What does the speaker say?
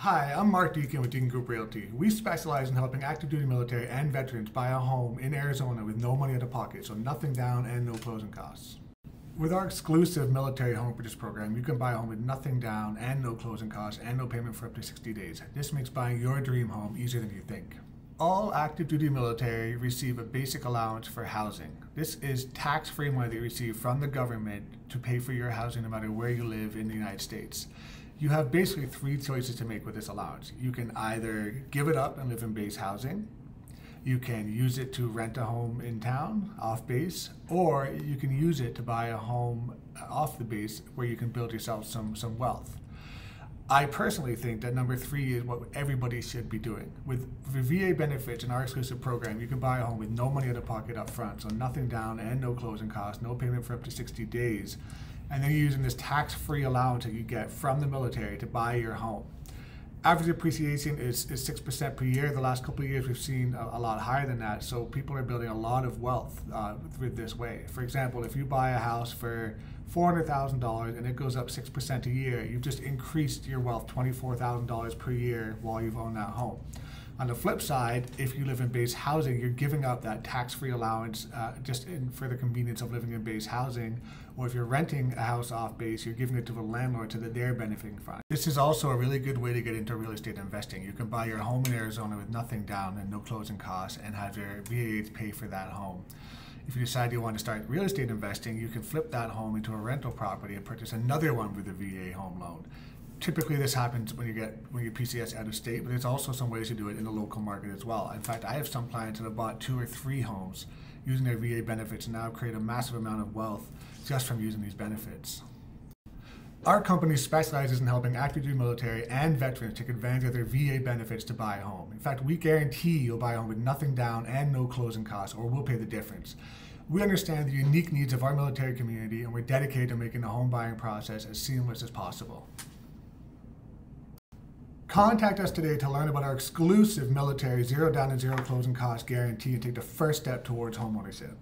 Hi, I'm Mark Deacon with Deacon Group Realty. We specialize in helping active duty military and veterans buy a home in Arizona with no money out of pocket, so nothing down and no closing costs. With our exclusive military home purchase program, you can buy a home with nothing down and no closing costs and no payment for up to 60 days. This makes buying your dream home easier than you think. All active duty military receive a basic allowance for housing. This is tax free money they receive from the government to pay for your housing no matter where you live in the United States you have basically three choices to make with this allowance. You can either give it up and live in base housing, you can use it to rent a home in town off base, or you can use it to buy a home uh, off the base where you can build yourself some, some wealth. I personally think that number three is what everybody should be doing. With VA benefits in our exclusive program, you can buy a home with no money out of pocket up front, so nothing down and no closing costs, no payment for up to 60 days. And then you're using this tax-free allowance that you get from the military to buy your home. Average appreciation is, is 6% per year. The last couple of years, we've seen a, a, lot higher than that. So people are building a lot of wealth uh, through this way. For example, if you buy a house for $400,000 and it goes up 6% a year, you've just increased your wealth $24,000 per year while you've owned that home. On the flip side, if you live in base housing, you're giving up that tax-free allowance uh, just in, for the convenience of living in base housing. Or if you're renting a house off base, you're giving it to the landlord so that they're benefiting from it. This is also a really good way to get into real estate investing. You can buy your home in Arizona with nothing down and no closing costs and have your VA pay for that home. If you decide you want to start real estate investing, you can flip that home into a rental property and purchase another one with a VA home loan typically this happens when you get when you PCS out of state, but there's also some ways to do it in the local market as well. In fact, I have some clients that have bought two or three homes using their VA benefits and now create a massive amount of wealth just from using these benefits. Our company specializes in helping active duty military and veterans take advantage of their VA benefits to buy a home. In fact, we guarantee you'll buy a home with nothing down and no closing costs, or we'll pay the difference. We understand the unique needs of our military community, and we're dedicated to making the home buying process as seamless as possible. Contact us today to learn about our exclusive military zero down and zero closing cost guarantee and take the first step towards homeownership.